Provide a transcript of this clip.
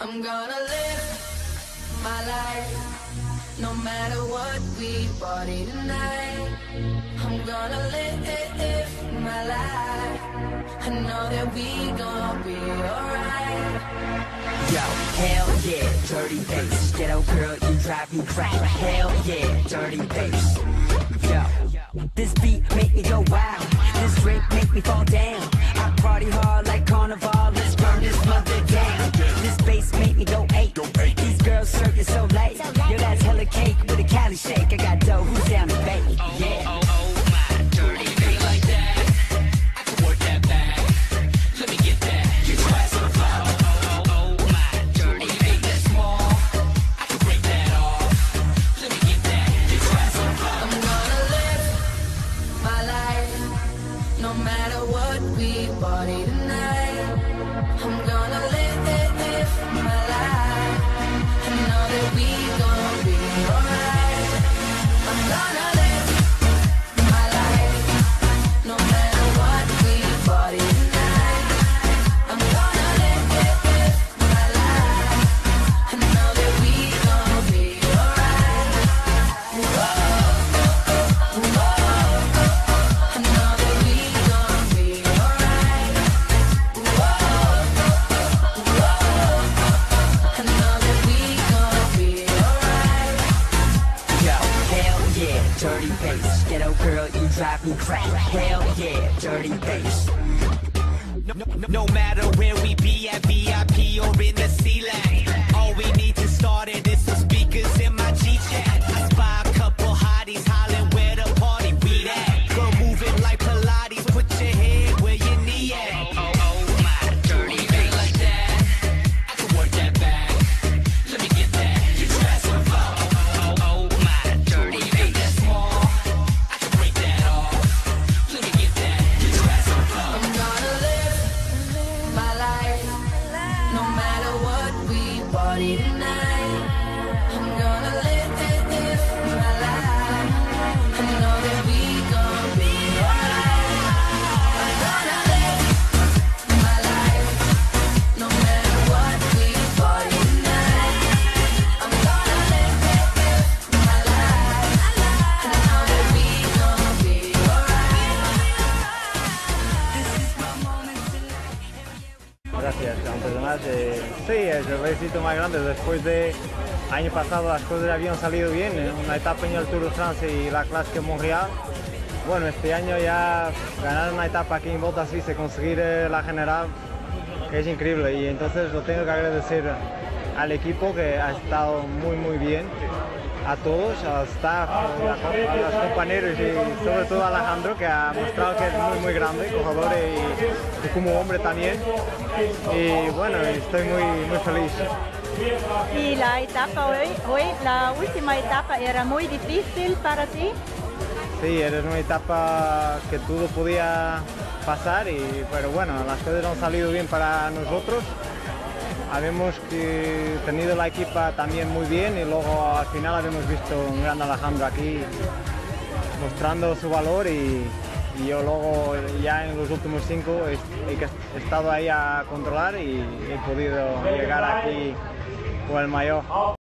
I'm gonna live my life no matter what we party tonight. I'm gonna live my life. I know that we gonna be alright. Yo, hell yeah, dirty bass. Ghetto girl, you drive me crazy. Hell yeah, dirty bass. Yo, this beat make me go wild. This drink make me fall down. I party hard bass. Ghetto girl, you drive me crazy. Hell yeah, dirty bass. No, no, no matter where we be at VIP party tonight. I'm gonna sí, es el éxito más grande. Después de año pasado las cosas habían salido bien, en una etapa en el Tour de Francia y la Clásica Montreal. Bueno, este año ya ganar una etapa aquí en Volta Suiza, conseguir eh, la general, es increíble. Y entonces lo tengo que agradecer al equipo que ha estado muy, muy bien, a todos, al staff, a, los compañeros y sobre todo a Alejandro, que ha mostrado que es muy, muy grande, corredor y, y como hombre también. Y bueno, estoy muy, muy feliz. Y la etapa hoy, hoy, la última etapa era muy difícil para ti. Sí, era una etapa que todo podía pasar, y, pero bueno, las cosas han salido bien para nosotros. Habíamos que tenido la equipa también muy bien y luego al final habíamos visto un gran Alejandro aquí mostrando su valor y, yo luego ya en los últimos cinco he estado ahí a controlar y he podido llegar aquí con el mayor.